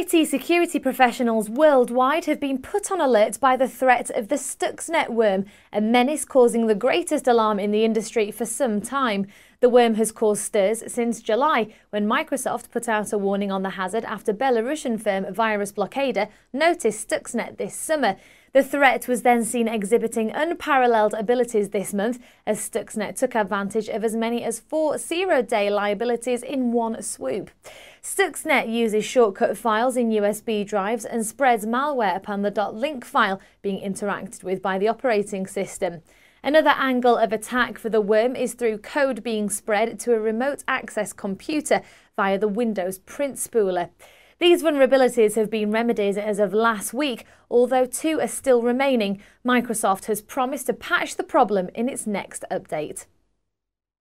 IT security professionals worldwide have been put on alert by the threat of the Stuxnet worm, a menace causing the greatest alarm in the industry for some time. The worm has caused stirs since July, when Microsoft put out a warning on the hazard after Belarusian firm VirusBlokAda noticed Stuxnet this summer. The threat was then seen exhibiting unparalleled abilities this month as Stuxnet took advantage of as many as four zero-day liabilities in one swoop. Stuxnet uses shortcut files in USB drives and spreads malware upon the .link file being interacted with by the operating system. Another angle of attack for the worm is through code being spread to a remote access computer via the Windows print spooler. These vulnerabilities have been remedied as of last week, although two are still remaining. Microsoft has promised to patch the problem in its next update.